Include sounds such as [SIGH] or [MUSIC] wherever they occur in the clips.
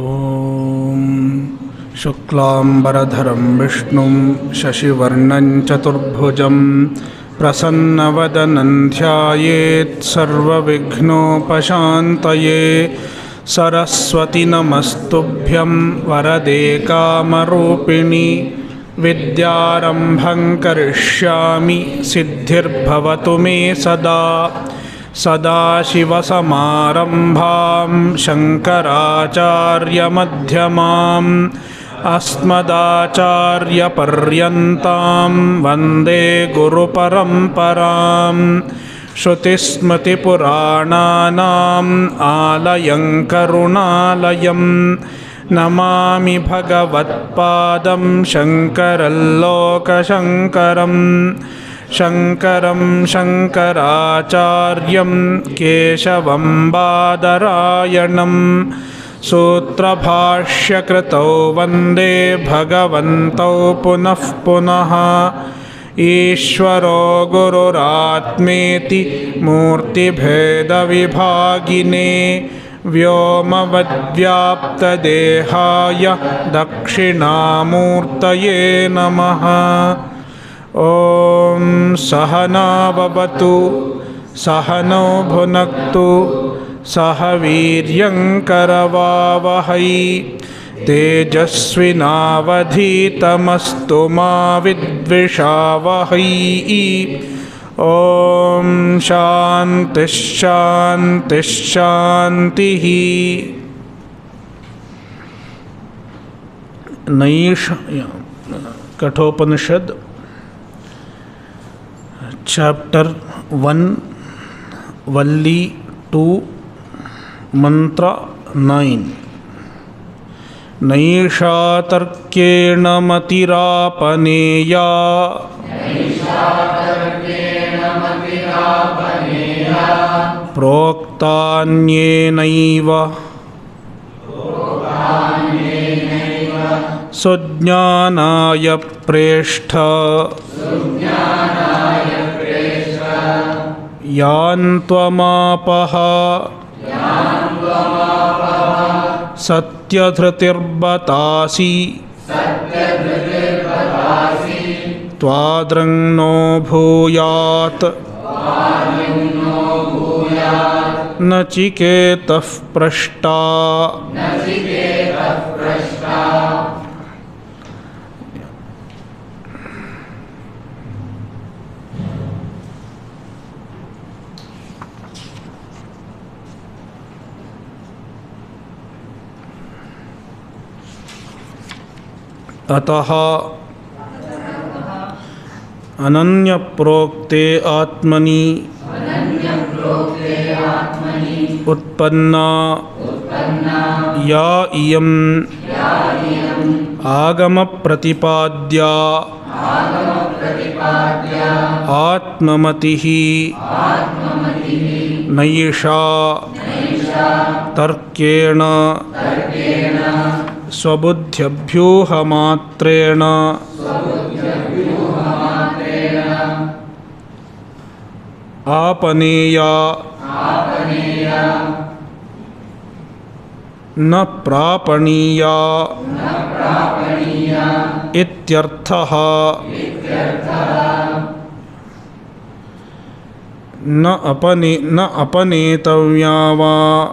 ॐ शुक्लाम्बरधरं विष्णुं शशिवर्णं चतुर्भुजं प्रसन्नवदनं ध्यायेत् सरस्वति नमस्तुभ्यं वरदे कामरूपिणि विद्यारम्भं करिष्यामि सिद्धिर्भवतु मे सदा सदाशिवसमारम्भां शङ्कराचार्यमध्यमाम् अस्मदाचार्यपर्यन्तां वन्दे गुरुपरम्परां श्रुतिस्मृतिपुराणानाम् आलयं करुणालयं नमामि भगवत्पादं शङ्करल्लोकशङ्करम् शङ्करं शङ्कराचार्यं केशवं बादरायणं सूत्रभाष्यकृतौ वन्दे भगवन्तौ पुनः पुनः। ईश्वरो गुरुरात्मेति मूर्तिभेदविभागिने व्योमवद्व्याप्तदेहाय दक्षिणामूर्तये नमः ॐ सहनाववतु सहनौ भुनक्तु सह वीर्यङ्करवावहै तेजस्विनावधीतमस्तु मा विद्विषावहै। ॐ नैष Kathopanishad. Chapter one valli two mantra nine नैषा तर्केण मतिरापनेया प्रोक्तान्येनैव सुज्ञानाय प्रेष्ठ यान्त्वमापः। सत्यधृतिर्बतासि। त्वादृङ्नो भूयात्। नचिकेतः अतः अनन्यप्रोक्ते आत्मनि उत्पन्ना या इयम् आगमप्रतिपाद्या आत्ममतिः नैषा तर्केण स्वबुद्ध्यभ्यूहमात्रेण। आपनेया। न प्रापणीया। न अपने न अपनेतव्या वा।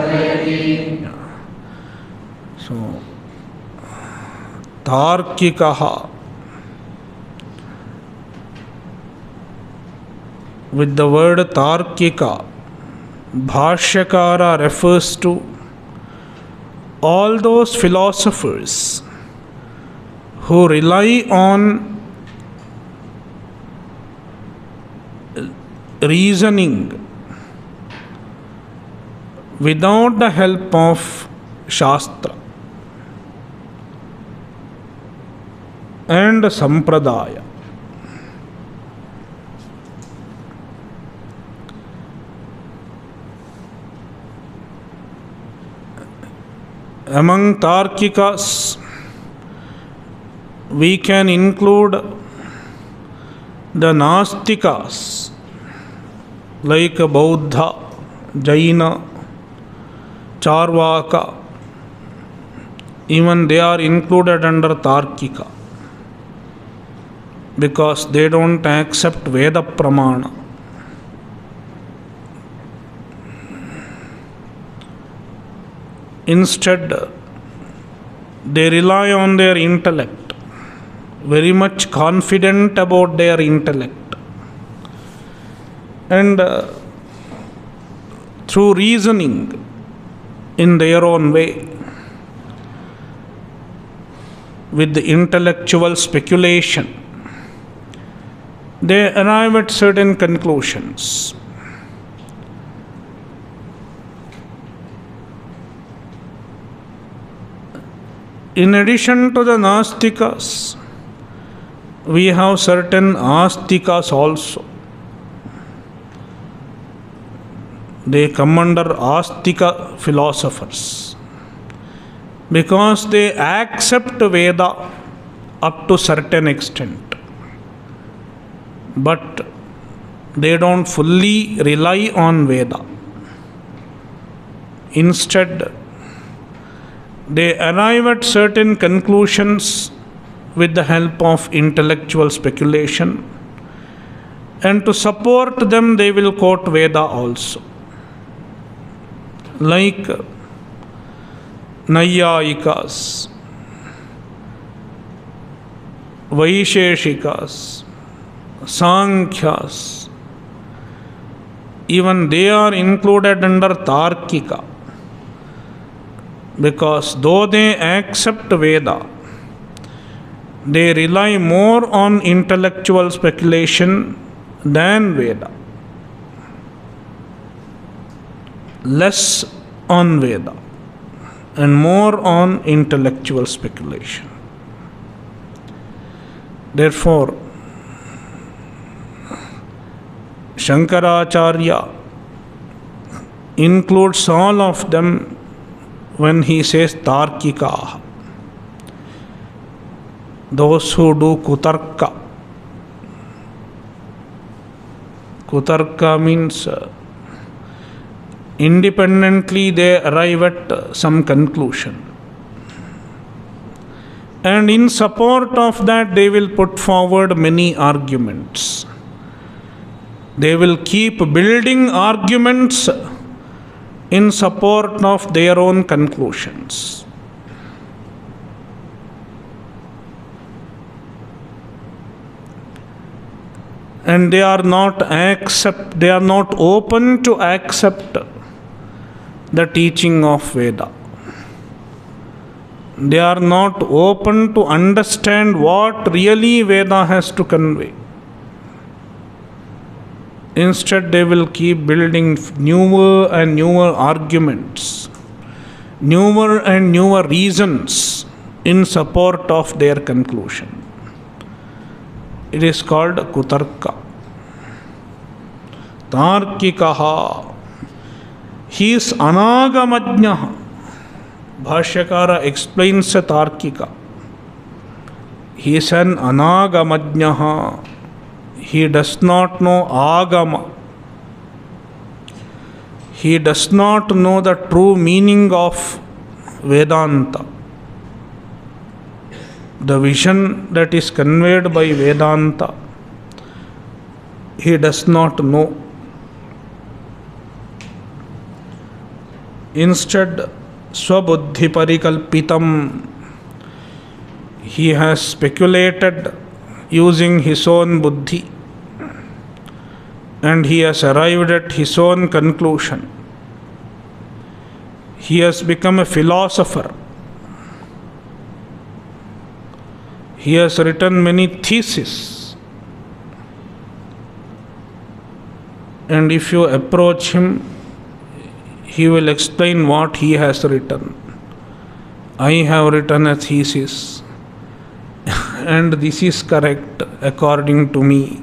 तार्किक। With the word tarkika, bhashyakara refers to all those philosophers who rely on reasoning without the help of shastra and Sampradaya. Among Tarkikas, we can include the Nastikas like Buddha, Jaina, Charvaka, even they are included under Tarkika because they don't accept Veda Pramana. Instead, they rely on their intellect, very much confident about their intellect. And uh, through reasoning in their own way, with the intellectual speculation, they arrive at certain conclusions. In addition to the Nastikas, we have certain Astikas also. They come under Astika philosophers because they accept Veda up to certain extent, but they don't fully rely on Veda. Instead, they arrive at certain conclusions with the help of intellectual speculation, and to support them, they will quote Veda also. Like Naiyayikas, Vaisheshikas, Sankhyas, even they are included under Tarkika. Because though they accept Veda, they rely more on intellectual speculation than Veda, less on Veda, and more on intellectual speculation. Therefore, Shankaracharya includes all of them when he says Tarkika. Those who do Kutarka. Kutarka means uh, independently they arrive at uh, some conclusion. And in support of that, they will put forward many arguments. They will keep building arguments in support of their own conclusions. And they are not accept they are not open to accept the teaching of Veda. They are not open to understand what really Veda has to convey. Instead, they will keep building newer and newer arguments, newer and newer reasons in support of their conclusion. It is called Kutarka. Tarkikaha. He is Anagamajna. Bhashyakara explains a Tarkika. He is an he does not know agama. He does not know the true meaning of vedanta. The vision that is conveyed by vedanta he does not know. Instead swabuddhi parikalpitam he has speculated using his own buddhi and he has arrived at his own conclusion. He has become a philosopher. He has written many theses. And if you approach him, he will explain what he has written. I have written a thesis. And this is correct according to me.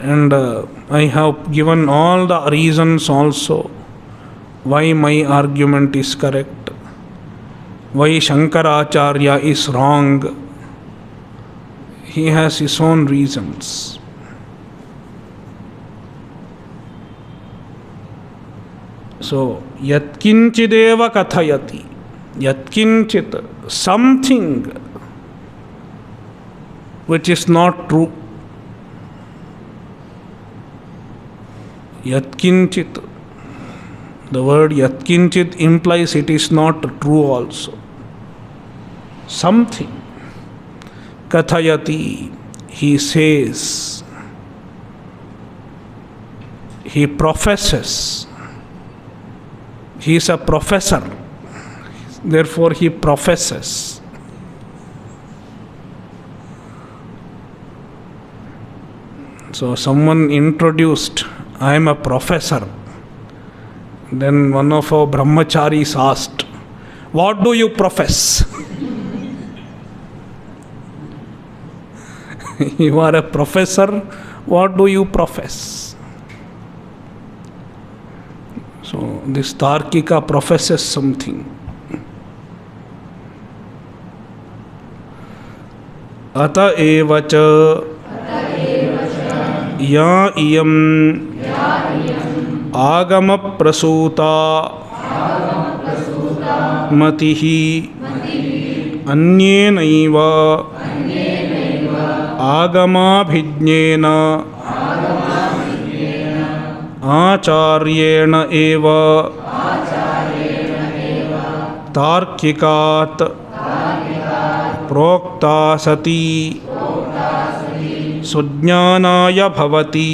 And uh, I have given all the reasons also why my argument is correct, why Shankaracharya is wrong. He has his own reasons. So, yatkinchideva kathayati, yatkinchit, something which is not true. Yatkinchit, the word yatkinchit implies it is not true also. Something. Kathayati, he says, he professes he is a professor, therefore, he professes. So, someone introduced, I am a professor. Then one of our brahmacharis asked, What do you profess? [LAUGHS] you are a professor, what do you profess? So this Tarkika professes something. अत एव च या इयम्। आगमप्रसूता। मतिः। अन्येनैव। आगमाभिज्ञेन। आचार्येण एव। तार्किकात्। प्रोक्ता सती सुज्ञानाय भवति।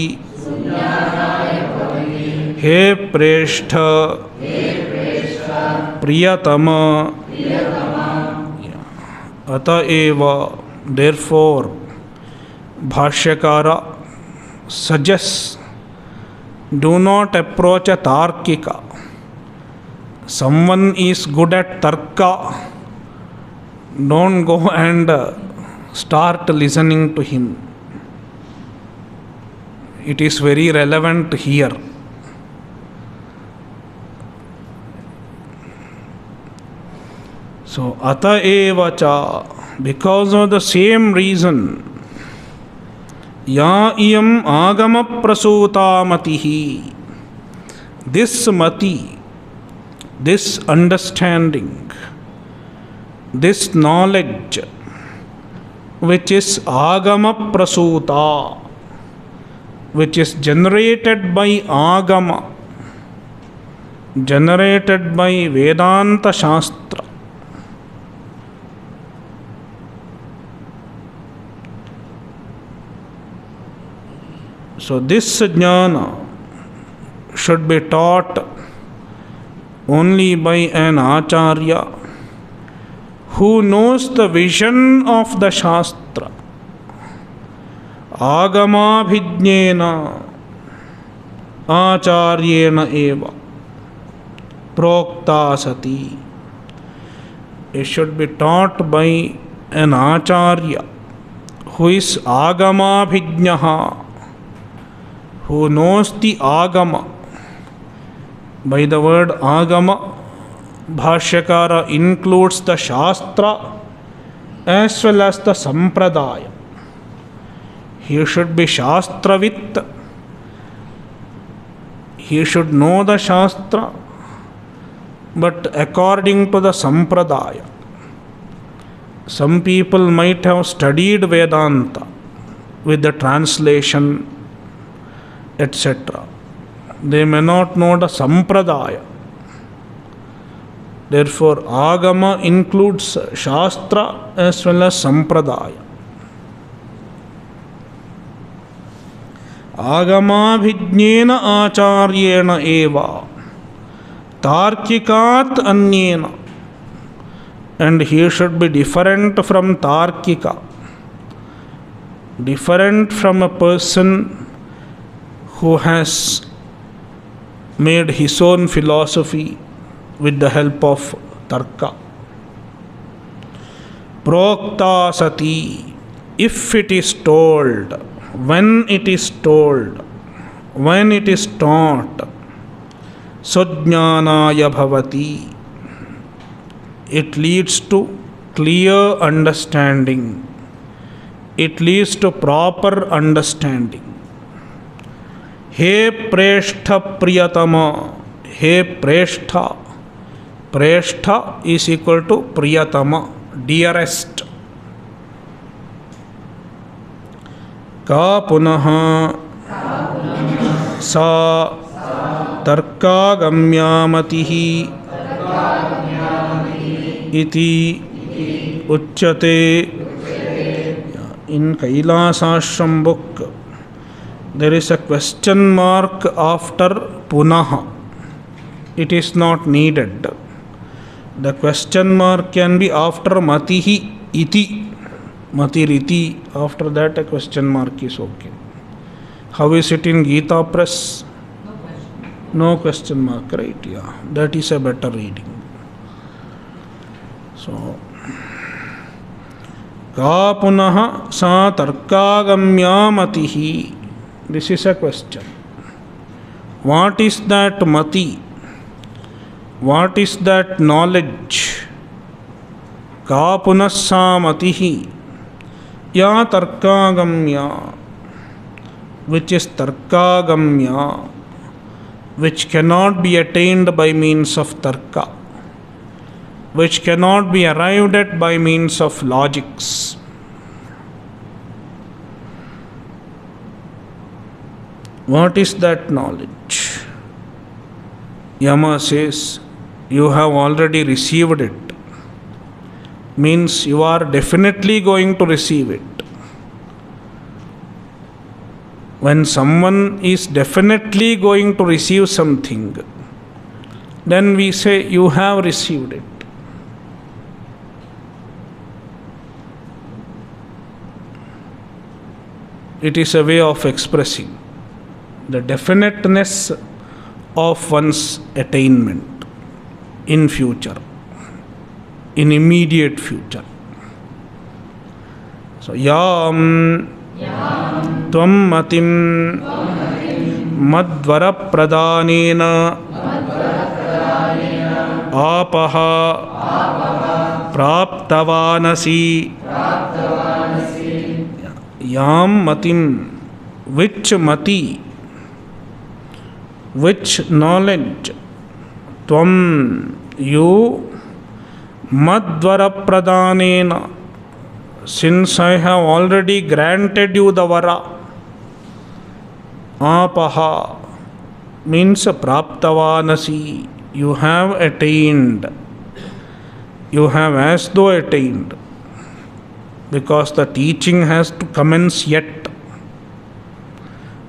हे प्रेष्ठ। प्रियतम। अतएव देरफोर भाष्यकार सजेस do not approach a tarkika someone is good at tarka don't go and start listening to him it is very relevant here. So, Ata Evacha, because of the same reason, Ya Iyam Agama Prasuta Matihi, this Mati, this understanding, this knowledge, which is Agama Prasuta, which is generated by Agama, generated by Vedanta Shastra. So, this jnana should be taught only by an acharya who knows the vision of the Shastra. आगमाभिज्ञेन आचार्येण एव प्रोक्ता सती। It should be taught by an acharya who is agamabhijna who knows the agama. By the word agama, bhashyakara includes the shastra as well as the sampradaya He should be Shastravit. He should know the Shastra, but according to the Sampradaya. Some people might have studied Vedanta with the translation etc. They may not know the sampradaya. Therefore, agama includes shastra as well as sampradaya. आगमाभिज्ञेन आचार्येण एव। तार्किकात् अन्येन। And he should be different from tarkika. Different from a person who has made his own philosophy with the help of tarka प्रोक्ता सती if it is told when it is told when it is taught sujnanaya bhavati it leads to clear understanding it leads to proper understanding हे प्रेष्ठ प्रियतम हे प्रेष्ठ preshtha is equal to priyatama dearest का पुनः सा तर्कागम्यामति इति उच्यते। In Kailasashram book there is a question mark after punah it is not needed the question mark can be after mati iti mati रीति after that a question mark is okay how is it in Gita Press no question mark right yeah that is a better reading so का पुनः सा तर्कागम्या मति this is a question what is that mati what is that knowledge का पुनः सा मति யா தர்க்காகம்யா which is tarka gamya, which cannot be attained by means of tarka, which cannot be arrived at by means of logics. What is that knowledge? Yama says, You have already received it means you are definitely going to receive it when someone is definitely going to receive something, then we say, You have received it. It is a way of expressing the definiteness of one's attainment in future, in immediate future. So yam, yam. tvam matim, matim. madvara pradanena आपः प्राप्तवानसि याम मतिम which मति which knowledge त्वम you Madvara Since I have already granted you the vara, apaha means praptavanasi. You have attained. You have as though attained. Because the teaching has to commence yet.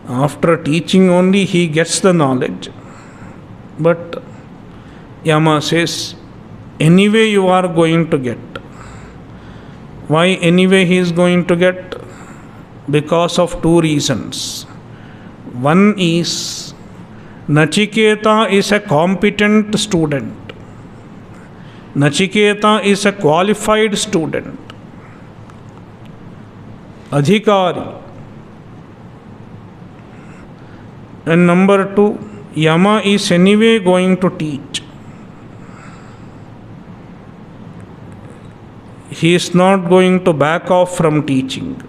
After teaching only he gets the knowledge. But Yama says, anyway you are going to get. Why anyway he is going to get? Because of two reasons. One is Nachiketa is a competent student. Nachiketa is a qualified student. Adhikari. And number two, Yama is anyway going to teach. he is not going to back off from teaching.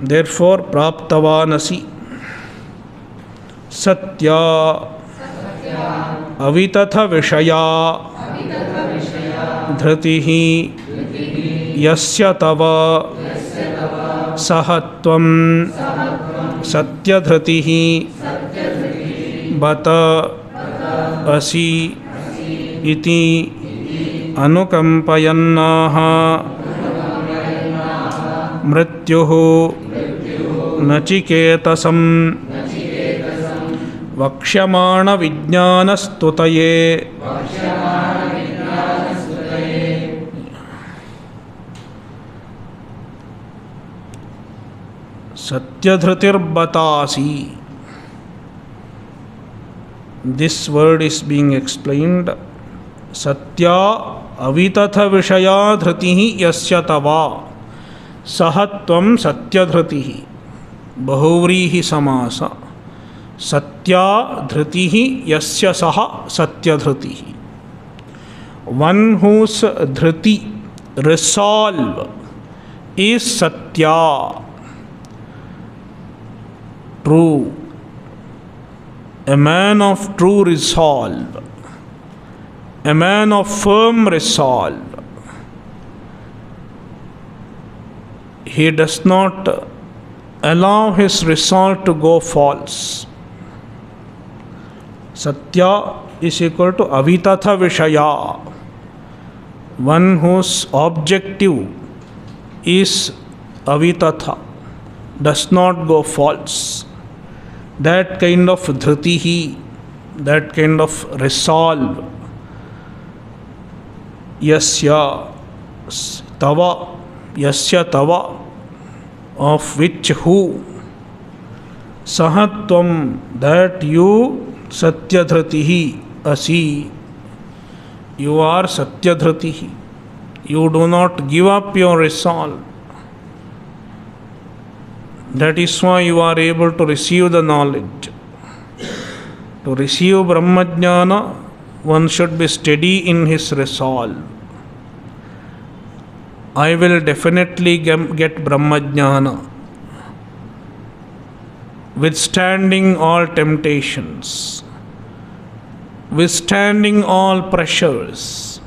Therefore, praptavanasi satya avitatha vishaya धृतिः यस्य तव सह त्वं सत्यधृतिः बत असि इति अनुकम्पयन्नाः। मृत्युः नचिकेतसं वक्ष्यमाणविज्ञानस्तुतये। सत्यधृतिर्बतासी। This word is being explained सत्या अवितथ विषया धृति यस्य तवा। सह त्वं सत्यधृति। बहुव्रीहि समास। सत्या धृति यस्य सह सत्यधृति। One whose dhriti resolve is satya true a man of true resolve a man of firm resolve. He does not allow his resolve to go false. Satya is equal to avitatha vishaya. One whose objective is avitatha does not go false. That kind of dhritihi that kind of resolve यव तव तव of which who सह तम that you सत्यधृति असी। You are satyadhriti. You do not give up your resolve that is why you are able to receive the knowledge to receive brahmajnana one should be steady in his resolve. I will definitely get brahmajnana. Withstanding all temptations. Withstanding all pressures,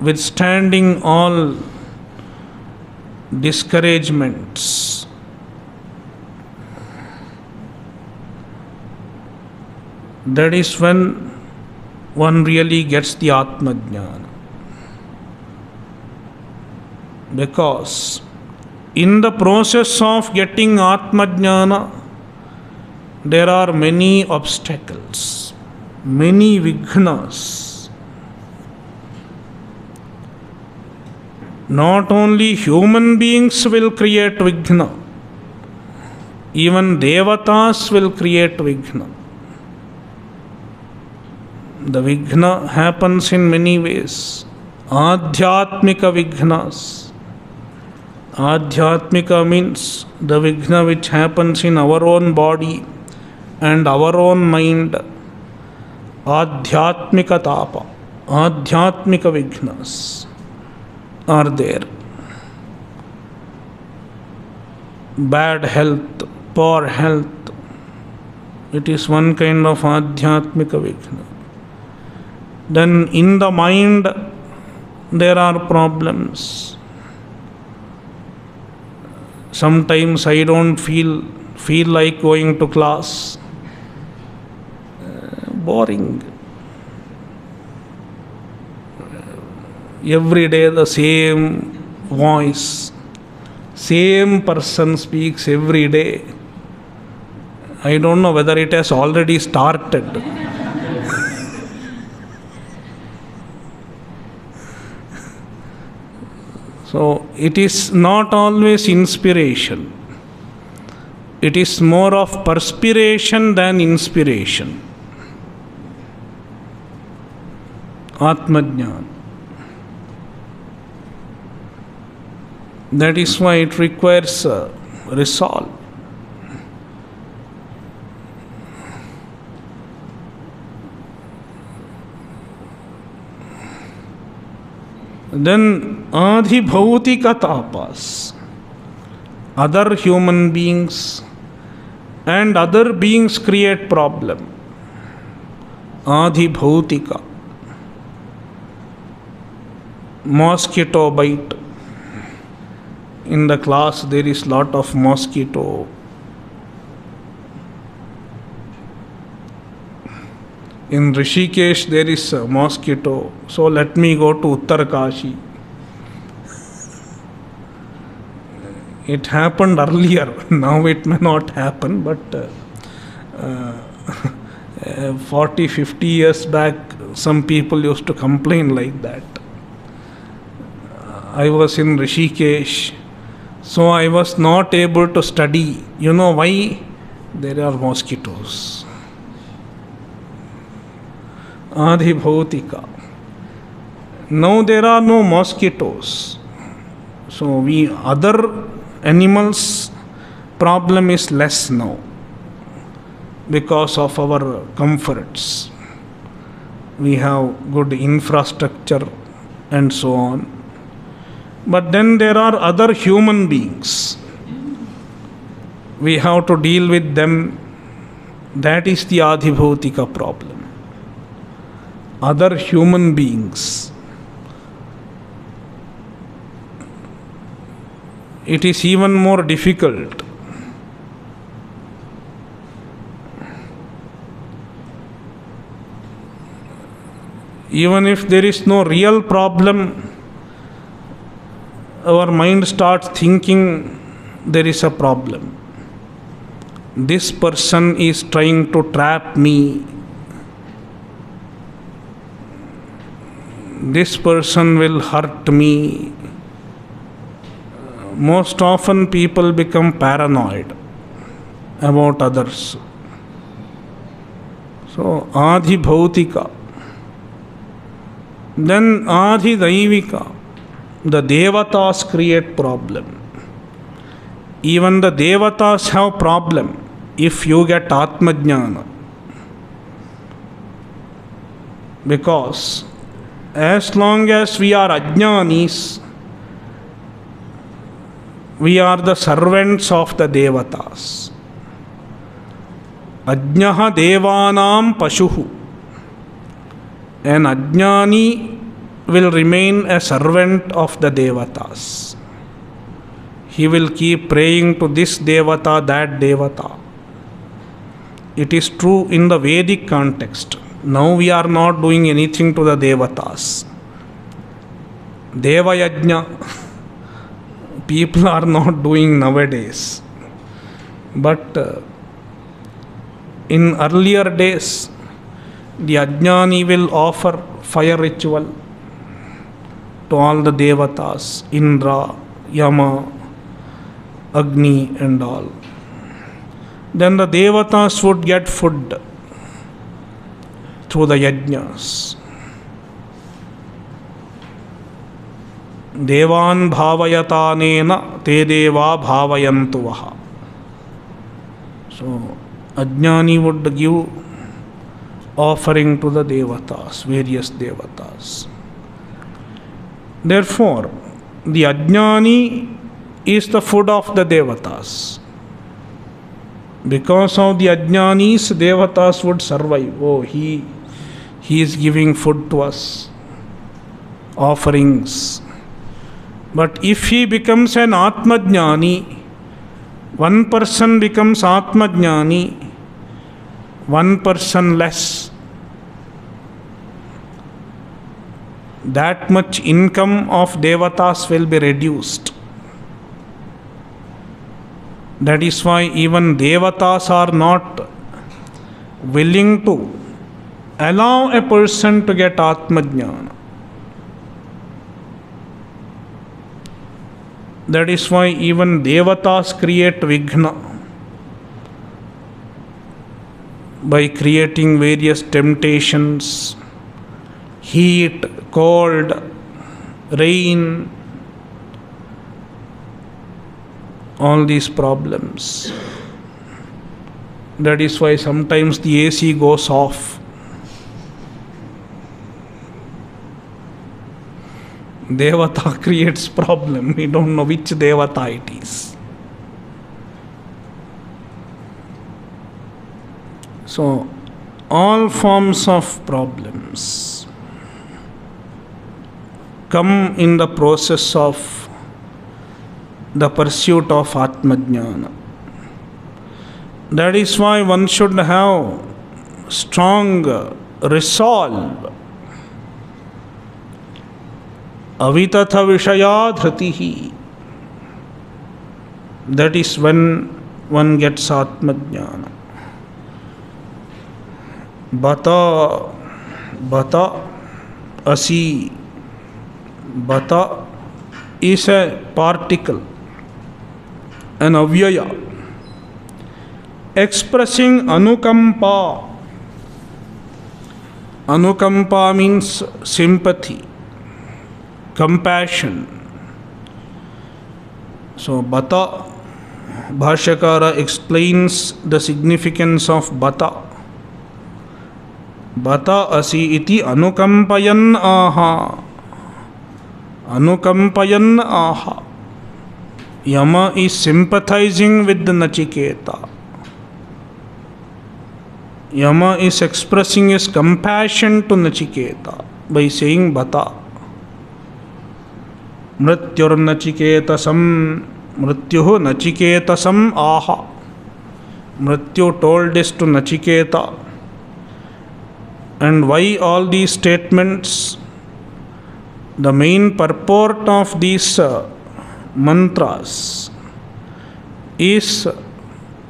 withstanding all discouragements. That is when one really gets the Atma Jnana. Because in the process of getting Atma Jnana, there are many obstacles many vignas. Not only human beings will create vigna, even devatas will create vigna. The vigna happens in many ways. Adhyatmika vignas. Adhyatmika means the vigna which happens in our own body and our own mind adhyatmika tapa adhyatmika vighnas are there bad health, poor health. It is one kind of adhyatmika vighna. Then in the mind there are problems. Sometimes I don't feel feel like going to class uh, boring. Every day the same voice, same person speaks every day. I don't know whether it has already started. So it is not always inspiration. It is more of perspiration than inspiration. Atmajnan. That is why it requires uh, resolve. Then adhibhautika tapas, other human beings and other beings create problem. Adhibhautika mosquito bite in the class there is lot of mosquito in rishikesh there is a mosquito so let me go to uttarkashi it happened earlier [LAUGHS] now it may not happen but uh, uh, [LAUGHS] 40 50 years back some people used to complain like that I was in Rishikesh, so I was not able to study. You know why? There are mosquitoes. Adhibhautika. Now there are no mosquitoes. So we other animals problem is less now because of our comforts. We have good infrastructure and so on. But then there are other human beings. We have to deal with them. That is the Adhibhautika problem. Other human beings. It is even more difficult even if there is no real problem, our mind starts thinking there is a problem. This person is trying to trap me. This person will hurt me. Most often, people become paranoid about others. So, Adhi Bhautika then Adi Daivika, the Devatas create problem. Even the Devatas have problem if you get Atmajnana. Because as long as we are Ajnanis, we are the servants of the Devatas. Ajnaha Devanam Pashuhu an Ajnani will remain a servant of the Devatas. He will keep praying to this Devata, that Devata. It is true in the Vedic context. Now we are not doing anything to the Devatas. Devayajna, [LAUGHS] people are not doing nowadays. But uh, in earlier days, the Ajnani will offer fire ritual to all the devatas, Indra, Yama, Agni, and all. Then the devatas would get food through the yajnas. देवान् भावयतानेन ते देवा भावयन्तु वः सो अज्ञानी would give offering to the devatas, various devatas. Therefore, the ajnani is the food of the devatas. Because of the ajnanis, devatas would survive. Oh, he, he is giving food to us, offerings. But if he becomes an atmajnani, one person becomes atmajnani, one person less, that much income of devatas will be reduced. That is why even devatas are not willing to allow a person to get Atmajnana. That is why even devatas create Vighna. by creating various temptations, heat, cold, rain, all these problems. That is why sometimes the AC goes off. Devata [LAUGHS] creates problem. We don't know which Devata it is. So, all forms of problems come in the process of the pursuit of atmajnana that is why one should have strong resolve vishaya dhriti he that is one one gets atmajnana bata bata असी bata is a particle an avyaya expressing anukampa. Anukampa means sympathy compassion so बता भाष्यकार explains the significance of बता बता असी इति अनुकंपयन आहा अनुकंपयन आहा Yama is sympathising with Nachiketa Yama is expressing his compassion to Nachiketa by saying bata मृत्युर्नचिकेतसम मृत्यु नचिकेतसम आह, Mrityu told this to Nachiketa and why all the statements the main purport of these mantras. Is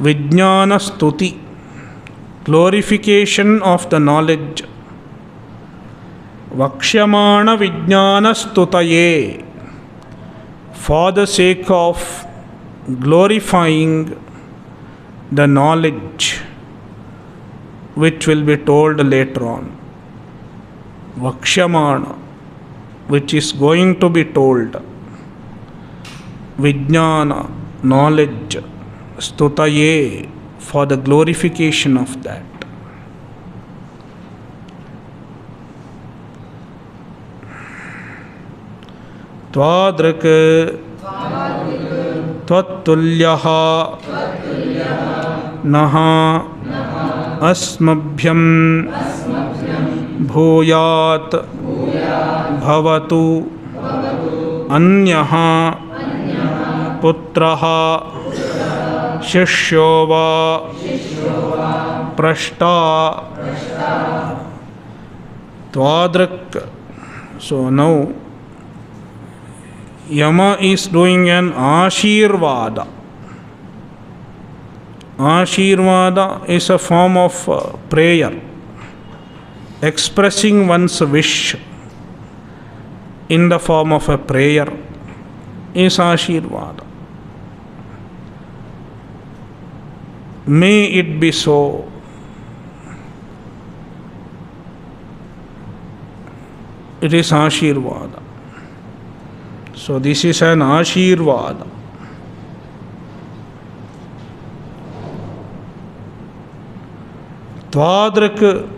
vijnana stuti glorification of the knowledge vakshyamana vijnana stuta for the sake of glorifying the knowledge which will be told later on vakshyamana which is going to be told Knowledge, stutaye, for the glorification of that. त्वादृक् त्वत्तुल्यः नः अस्मभ्यं भूयात् भवतु अन्यः पुत्रः शिष्यो वा प्रष्टा त्वादृक् सो Yama is doing an Ashirvada. Ashirvada is a form of uh, prayer, expressing one's wish in the form of a prayer is Ashirvada. May it be so. It is Ashirvada. So this is an Ashirvad. Tvadrak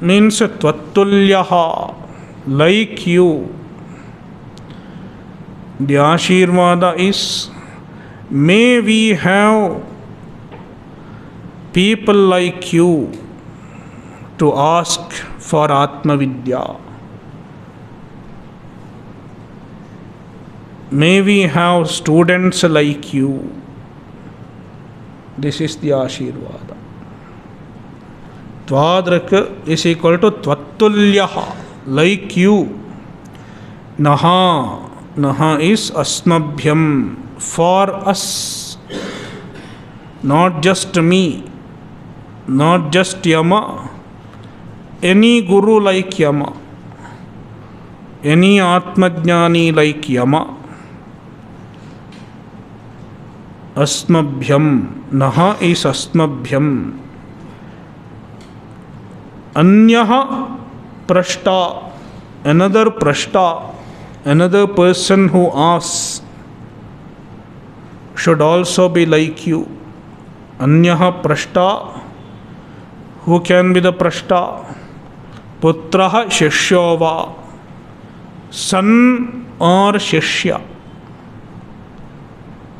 means Tvattulyaha, like you. The Ashirvada is may we have people like you to ask for Atma Vidya. May we have students like you. This is the Ashirvada. Tvadrak is equal to Tvattulyaha, like you. Naha, Naha is Asmabhyam, for us. Not just me, not just Yama, any guru like Yama, any Atmajnani like Yama. Asmabhyam, Naha is Asmabhyam. Anyaha Prashta, another Prashta, another person who asks, should also be like you. Anyaha Prashta, who can be the prashta. पुत्र शिष्यो वा? सन और शिष्य।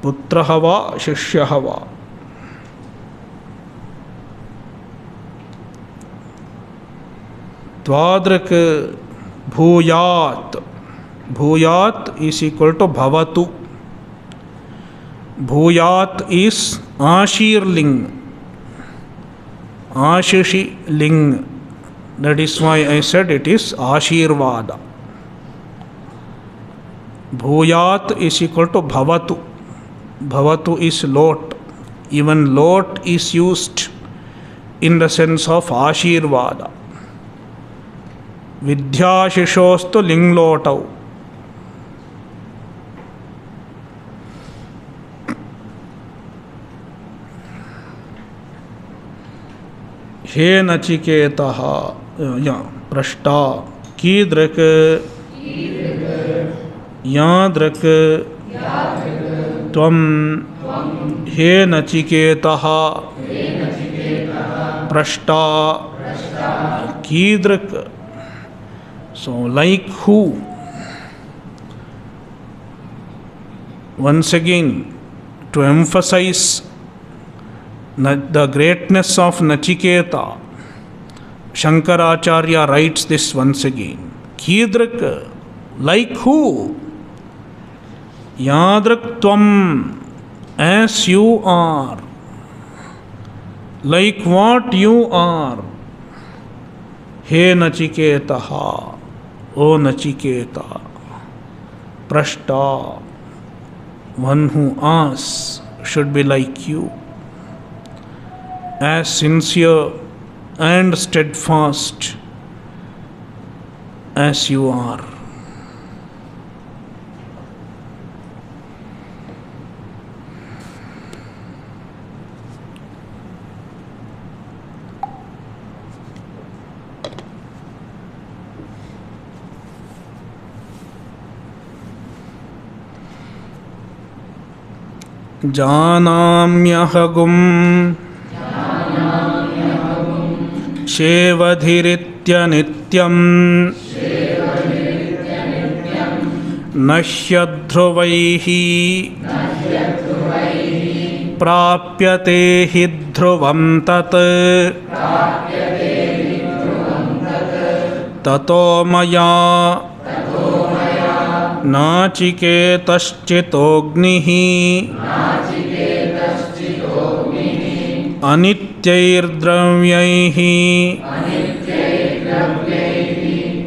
पुत्र वा, शिष्य वा? द्वादृक भूयात। भूयात इज़ इक्वल टू भवतु। भूयात इज़ आशीर्लिंग आशिषि लिंग that is why I said it is Ashirvada. Bhuyat is equal to Bhavatu. Bhavatu is lot. Even lot is used in the sense of Ashirvada. विद्याशिशोस्तु लिंगलोटौ हे नचिकेत पृष्टा कीदृक दृक या दृक हे नचिकेत पृष्टा की so like who once again to emphasise the greatness of Nachiketa Shankaracharya writes this once again कीदृक like who यादृक तम as you are like what you are hey Nachiketa O Nachiketa prashta one who as should be like you as sincere and steadfast as you are जानाम्यहगुं शेवधिरित्यनित्यम् न ह्यध्रुवैः प्राप्यते हि ध्रुवं तत् ततो मया नाचिकेतश्चितोऽग्निः अनित्यैर्द्रव्यैः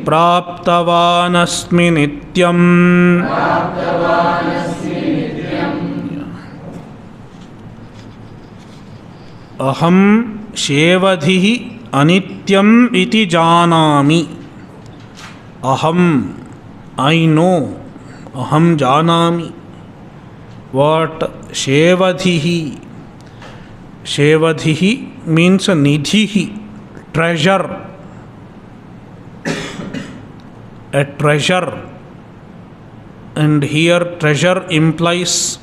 प्राप्तवानस्मि नित्यम् अहं शेवधिः अनित्यम् इति जानामि अहम् I know, aham janami, what Shevadhihi. Shevadhihi means a nidhihi, treasure. A treasure. And here treasure implies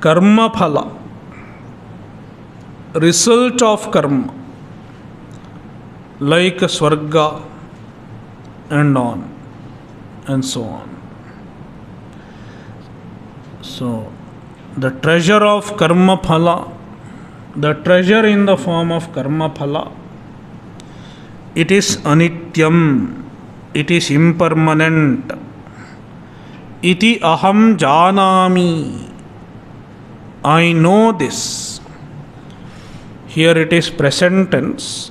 karma phala, result of karma, like swarga and on and so on. So, the treasure of karma phala, the treasure in the form of karma phala, it is anityam, it is impermanent. Iti aham janami. I know this. Here it is present tense,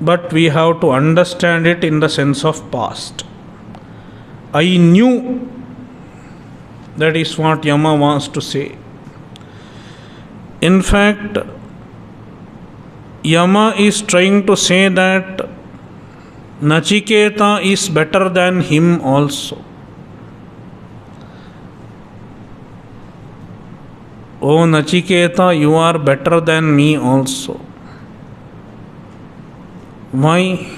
but we have to understand it in the sense of past. I knew. That is what Yama wants to say. In fact, Yama is trying to say that Nachiketa is better than him also. Oh Nachiketa, you are better than me also. Why?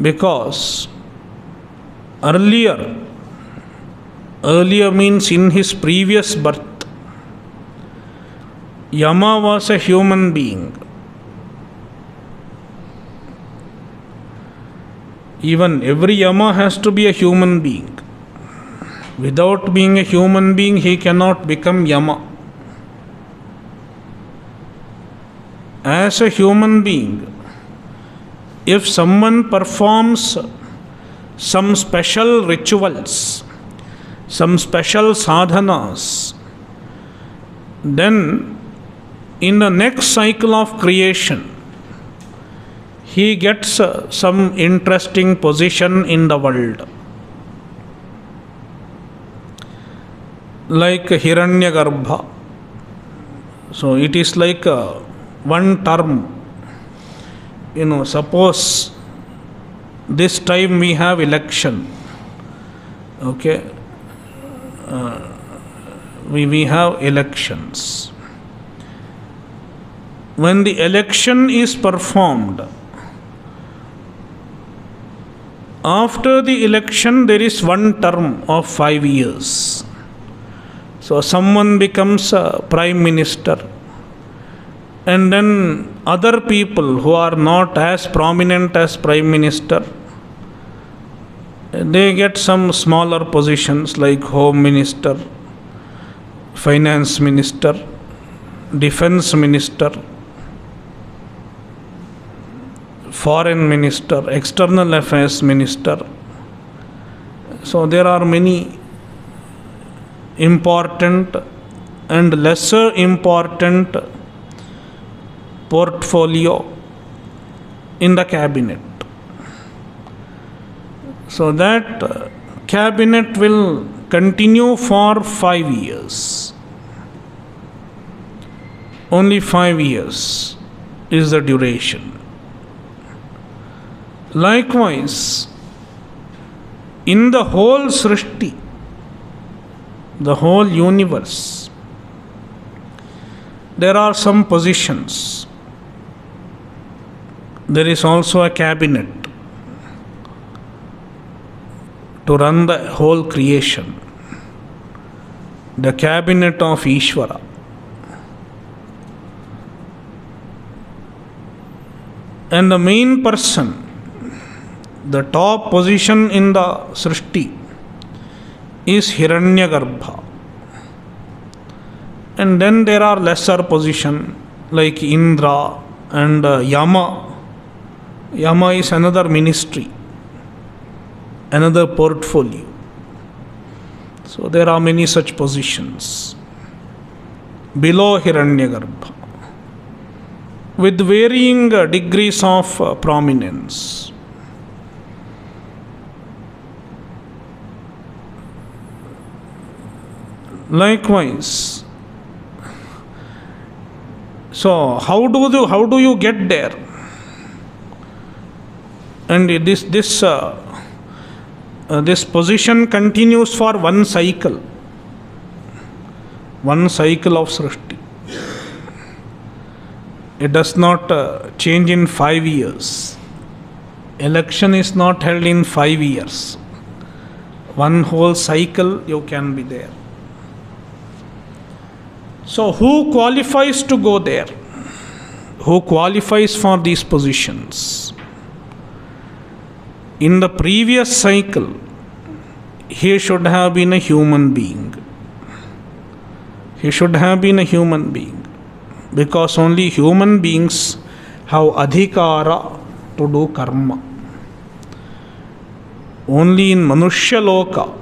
Because earlier earlier means in his previous birth yama was a human being. Even every yama has to be a human being. Without being a human being he cannot become yama. As a human being if someone performs some special rituals, some special sadhanas, then in the next cycle of creation, he gets uh, some interesting position in the world. Like Hiranyagarbha. So it is like uh, one term. You know, suppose this time we have election okay uh, we, we have elections when the election is performed after the election, there is one term of five years. So, someone becomes a prime minister, and then other people who are not as prominent as prime minister they get some smaller positions like home minister finance minister defense minister foreign minister external affairs minister so there are many important and lesser important portfolio in the cabinet so that cabinet will continue for five years. Only five years is the duration. Likewise, in the whole Srishti, the whole universe, there are some positions. There is also a cabinet to run the whole creation, the cabinet of Ishvara. And the main person, the top position in the Srishti, is Hiranyagarbha. And then there are lesser position like Indra and uh, Yama. Yama is another ministry another portfolio. So there are many such positions below Hiranyagarbha with varying degrees of uh, prominence. Likewise, so how do you how do you get there? And this this uh, uh, this position continues for one cycle. One cycle of srishti. It does not uh, change in 5 years. Election is not held in 5 years. One whole cycle you can be there so who qualifies to go there who qualifies for these positions in the previous cycle, he should have been a human being. He should have been a human being because only human beings have adhikara to do karma. Only in Manushya Loka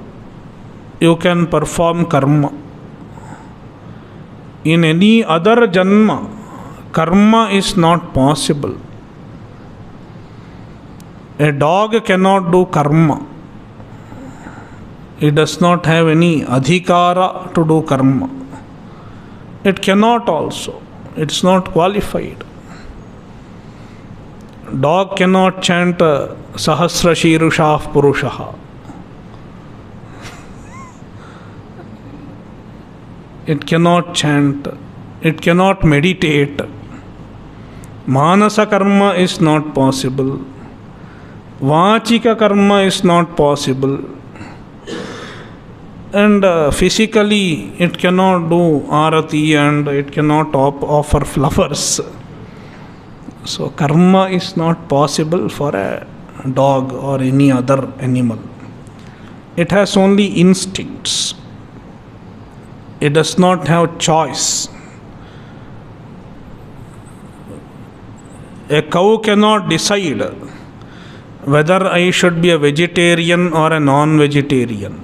you can perform karma. In any other janma, karma is not possible. A dog cannot do karma. It does not have any adhikara to do karma. It cannot also. It's not qualified. Dog cannot chant Sahasra Shirushav Purushaha. It cannot chant. It cannot meditate. Manasa karma is not possible. Vachika karma is not possible. And uh, physically, it cannot do arati and it cannot op- offer flowers. So, karma is not possible for a dog or any other animal. It has only instincts. It does not have choice. A cow cannot decide whether I should be a vegetarian or a non vegetarian.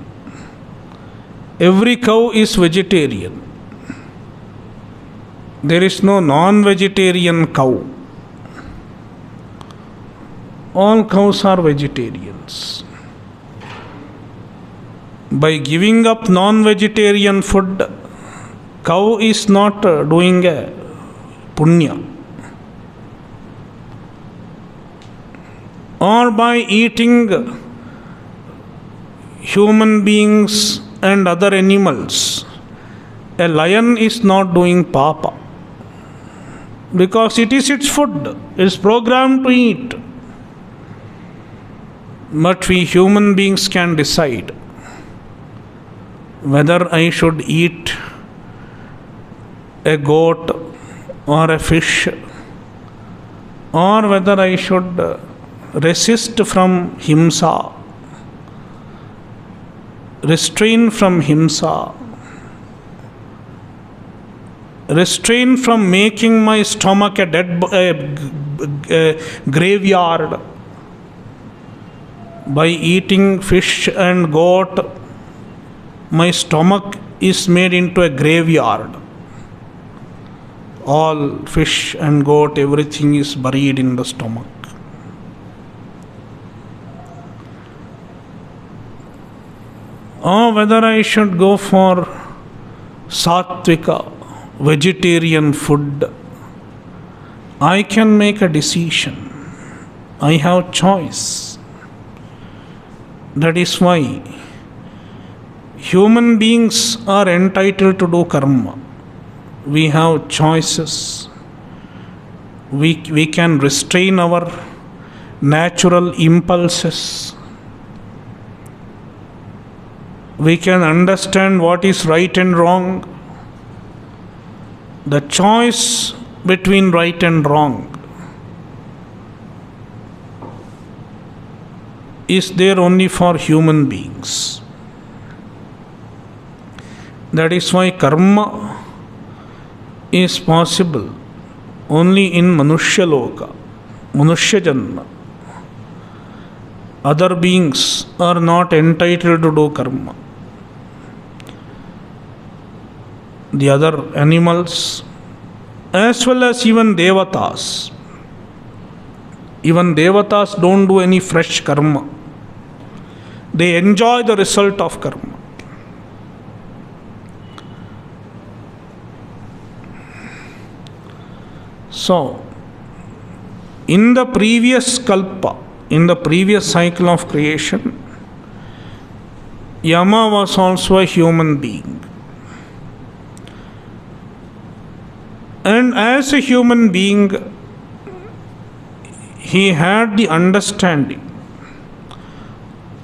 Every cow is vegetarian. There is no non vegetarian cow. All cows are vegetarians. By giving up non vegetarian food, cow is not doing a punya. or by eating human beings and other animals. A lion is not doing papa because it is its food, it is programmed to eat. But we human beings can decide whether I should eat a goat or a fish or whether I should resist from himsa, restrain from himsa, restrain from making my stomach a dead a, a graveyard by eating fish and goat my stomach is made into a graveyard all fish and goat everything is buried in the stomach or whether i should go for satvika vegetarian food, I can make a decision. I have choice. That is why human beings are entitled to do karma. We have choices. We, we can restrain our natural impulses. We can understand what is right and wrong the choice between right and wrong is there only for human beings. That is why karma is possible only in Manushya Loka, Manushya Janma. Other beings are not entitled to do karma. the other animals, as well as even devatas. Even devatas don't do any fresh karma, they enjoy the result of karma. So, in the previous kalpa, in the previous cycle of creation, Yama was also a human being. And as a human being, he had the understanding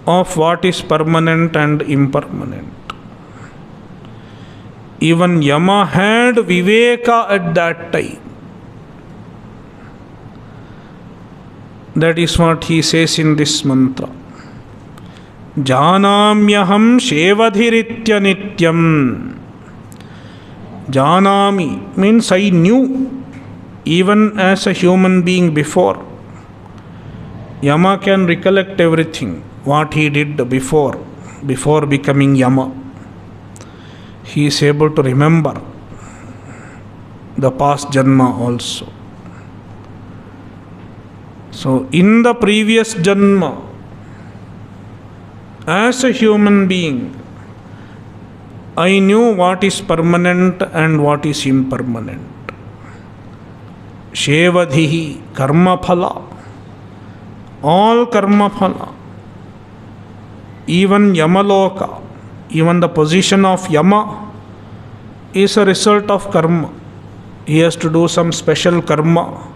of what is permanent and impermanent. Even Yama had Viveka at that time. That is what he says in this mantra जाम्यहम शेवधिरित्य नित्यम janami means I knew even as a human being before Yama can recollect everything what he did before before becoming Yama he is able to remember the past janma also So, in the previous Janma, as a human being, I knew what is permanent and what is impermanent. Shevadhihi karma phala. All karma phala. Even Yamaloka, even the position of Yama is a result of karma. He has to do some special karma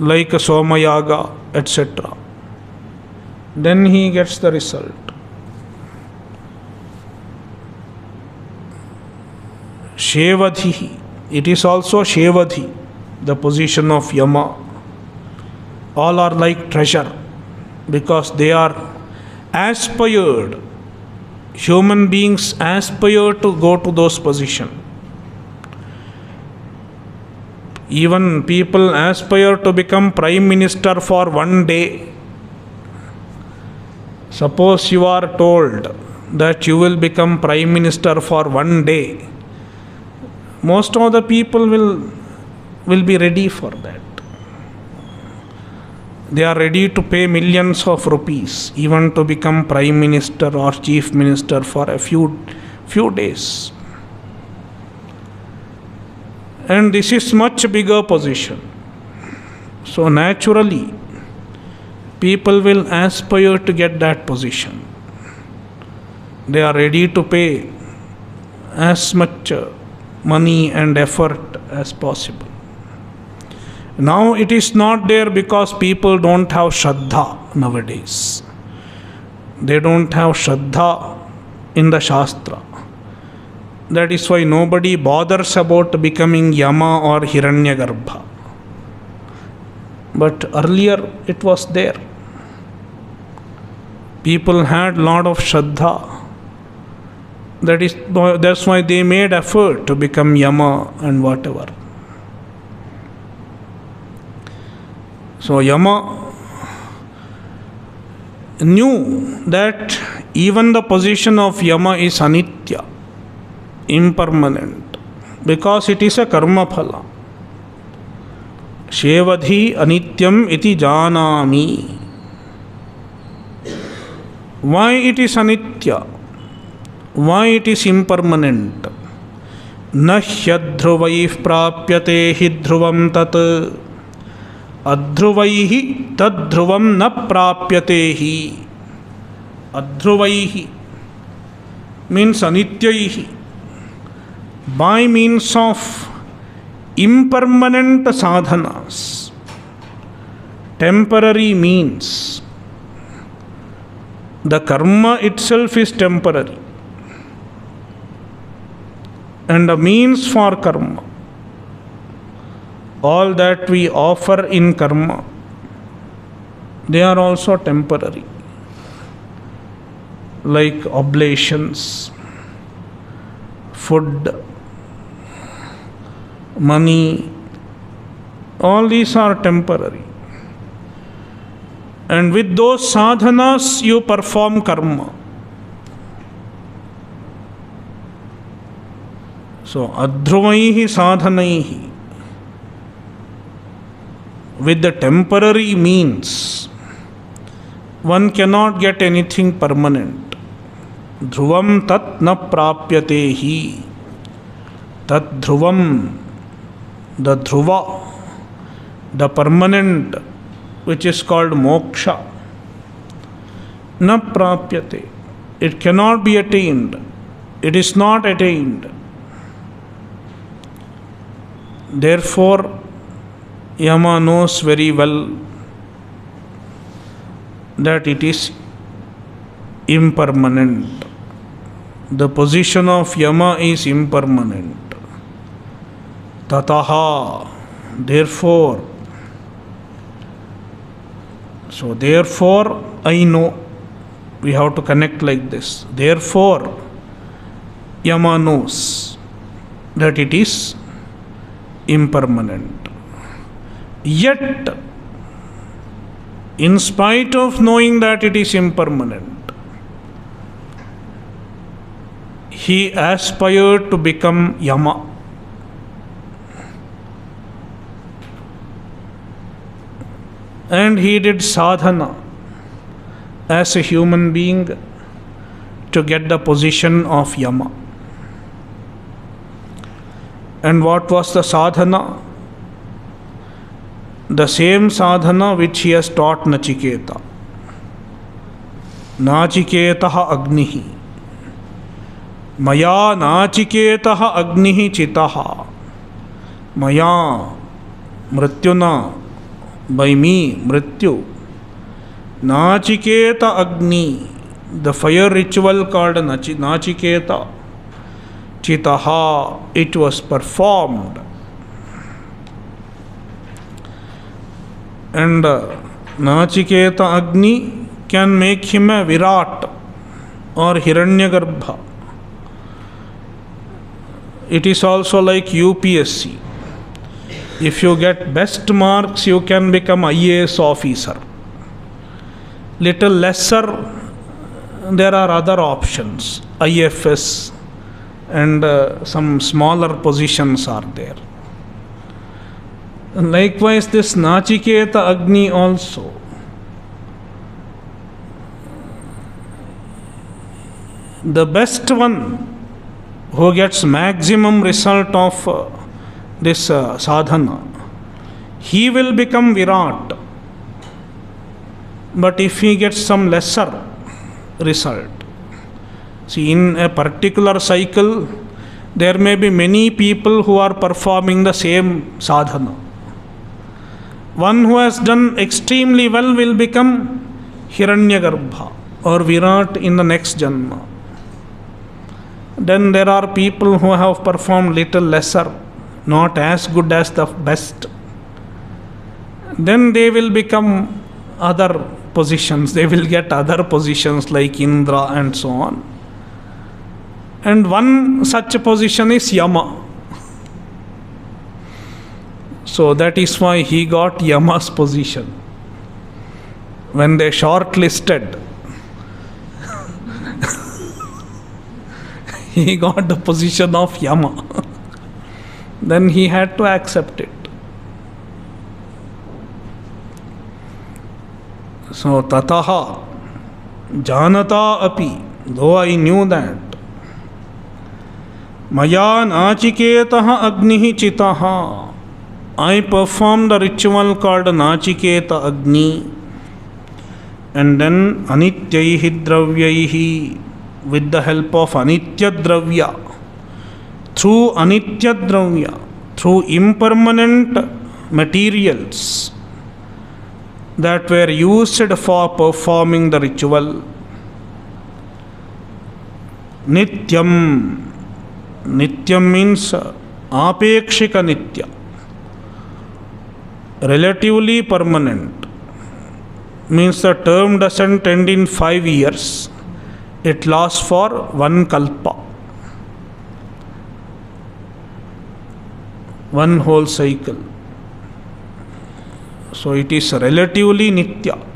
like a Somayaga, etc. Then he gets the result. Shevadhi. It is also Shevadhi, the position of Yama. All are like treasure because they are aspired. Human beings aspire to go to those positions. Even people aspire to become prime minister for one day. Suppose you are told that you will become prime minister for one day. Most of the people will will be ready for that. They are ready to pay millions of rupees even to become prime minister or chief minister for a few few days and this is much bigger position so naturally people will aspire to get that position they are ready to pay as much uh, money and effort as possible. Now it is not there because people don't have Shraddha nowadays. they don't have Shraddha in the Shastra. That is why nobody bothers about becoming Yama or Hiranyagarbha. But earlier it was there. People had lot of Shraddha. That is that's why they made effort to become Yama and whatever. So Yama knew that even the position of Yama is anitya, impermanent, because it is a karma phala. Shevadhi anityam iti janami. Why it is anitya? Why it is impermanent? न ह्यध्रुवैः प्राप्यते हि ध्रुवं तत् अध्रुवैः तद्ध्रुवं न प्राप्यते हि अध्रुवैः means अनित्यैः by means of impermanent sadhanas temporary means. The karma itself is temporary and the means for karma. All that we offer in karma they are also temporary like oblations food money all these are temporary and with those sadhanas you perform karma so adhruvaihi sadhanaihi with the temporary means, one cannot get anything permanent. Tat na prapyate hi. Tat dhruvam, the dhruva, the permanent, which is called moksha, na prapyate. It cannot be attained. It is not attained. Therefore, Yama knows very well that it is impermanent. The position of Yama is impermanent. Tataha, therefore, so therefore I know. We have to connect like this. Therefore, Yama knows that it is impermanent. Yet, in spite of knowing that it is impermanent, he aspired to become Yama. And he did sadhana as a human being to get the position of Yama. And what was the sadhana? the same sadhana which he has taught Nachiketa. नाचिकेतः अग्निः मया नाचिकेतः अग्निः चितः मया मृत्युना बैमी Mrityu. Nachiketa Agni the fire ritual called नचि Nachiketa. चिता it was performed and Nachiketa Agni can make him a Virat और Hiranyagarbha. It is also like U P S If you get best marks, you can become IAS officer. Little lesser, there are other options, IFS, and uh, some smaller positions are there. And likewise, this Nachiketa Agni also. The best one who gets maximum result of uh, this uh, sadhana, he will become Virat. But if he gets some lesser result, see, in a particular cycle, there may be many people who are performing the same sadhana one who has done extremely well will become Hiranyagarbha. or Virat in the next Janma. Then there are people who have performed little lesser, not as good as the best. Then they will become other positions, they will get other positions like Indra and so on. And one such position is Yama. So that is why he got Yama's position. When they shortlisted, [LAUGHS] he got the position of Yama. [LAUGHS] then he had to accept it. So tataha janata api, though I knew that. Maya nachiketah agnihi chitaha. I performed the ritual called Nachiketa Agni and then Anityaihi Dravyaihi with the help of Anitya Dravya. Through anitya dravya through impermanent materials that were used for performing the ritual nityam nityam means apekshika nitya relatively permanent means the term doesn't end in five years it last for one kalpa one whole cycle. So it is relatively nitya.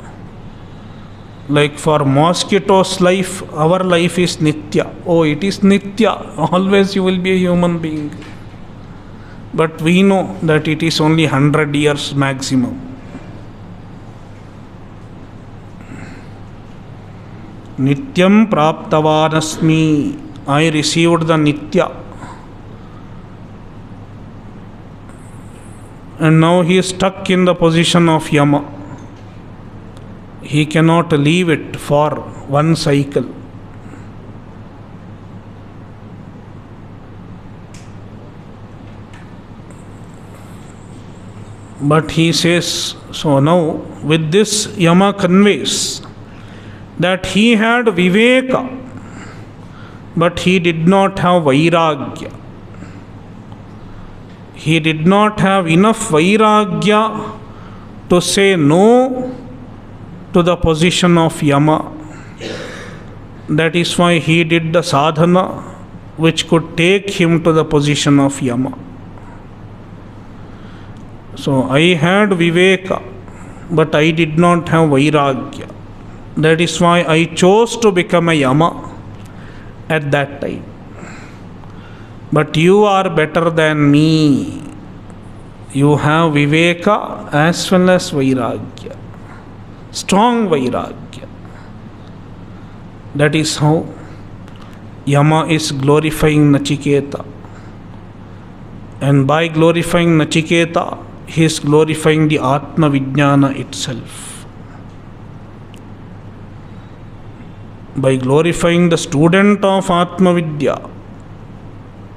Like for mosquito's life, our life is nitya. Oh, it is nitya. Always you will be a human being. But we know that it is only 100 years maximum. Nityam praptavanasmi. I received the Nitya. And now he is stuck in the position of Yama. He cannot leave it for one cycle. But he says, so now with this Yama conveys that he had Viveka, but he did not have Vairagya. He did not have enough Vairagya to say no to the position of Yama. That is why he did the sadhana which could take him to the position of Yama. So I had Viveka, but I did not have Vairagya. That is why I chose to become a Yama at that time. But you are better than me. You have Viveka as well as Vairagya. Strong Vairagya. That is how Yama is glorifying Nachiketa. And by glorifying Nachiketa, he is glorifying the Atma Vijnana itself. By glorifying the student of Atma Vidya,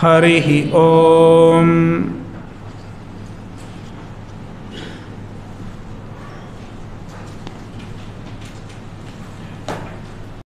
Hari Om.